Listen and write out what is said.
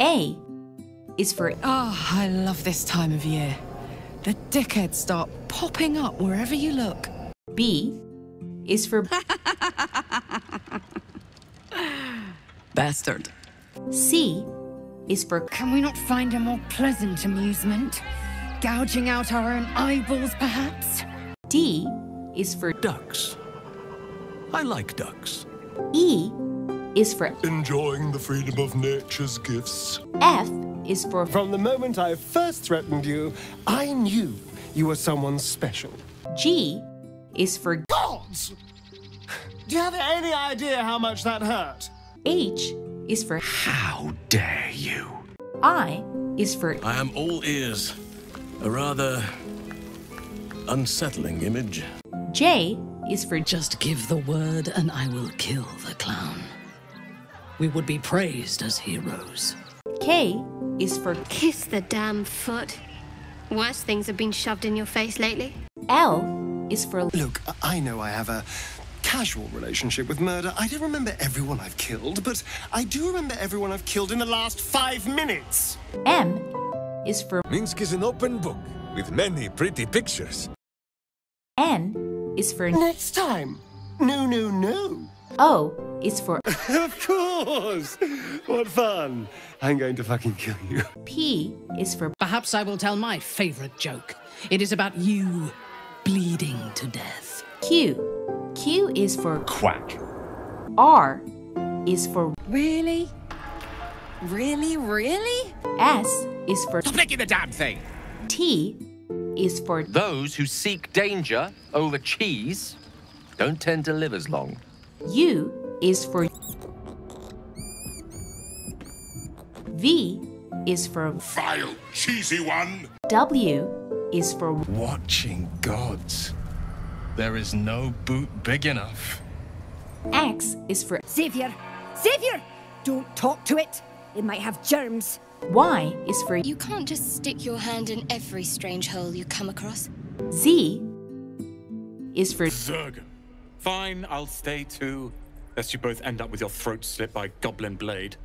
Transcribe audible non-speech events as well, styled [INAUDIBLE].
A is for Ah, I love this time of year. The dickheads start popping up wherever you look. B is for [LAUGHS] Bastard. C is for Can we not find a more pleasant amusement? Gouging out our own eyeballs, perhaps? D is for Ducks. I like ducks. E is for Enjoying the freedom of nature's gifts. F is for From the moment I first threatened you, I knew you were someone special. G is for Gods! Do you have any idea how much that hurt? H is for How dare you? I is for I am all ears. A rather unsettling image. J is for Just give the word and I will kill the clown. We would be praised as heroes. K is for Kiss the damn foot. Worse things have been shoved in your face lately. L is for Look, I- I know I have a casual relationship with murder. I don't remember everyone I've killed, but I do remember everyone I've killed in the last five minutes. M is for Minsc is an open book with many pretty pictures. N is for Next time. No, no, no. Oh, o is for [LAUGHS] of course. What fun. I'm going to fucking kill you. P is for Perhaps I will tell my favorite joke. It is about you bleeding to death. Q. Q is for Quack. R is for Really? Really, really? S is for Stop licking the damn thing! T is for Those who seek danger over cheese don't tend to live as long. U is for V is for Vile, cheesy one. W is for Watching gods. There is no boot big enough. X is for Xavier! Xavier! Don't talk to it. It might have germs. Y is for You can't just stick your hand in every strange hole you come across. Z is for Zerg. Fine, I'll stay too. Lest you both end up with your throats slit by Goblin Blade.